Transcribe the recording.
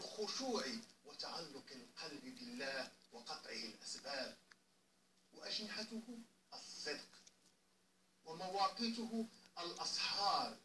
الخشوع وتعلق القلب بالله وقطعه الأسباب وأجنحته الصدق ومواقيته الأسحار.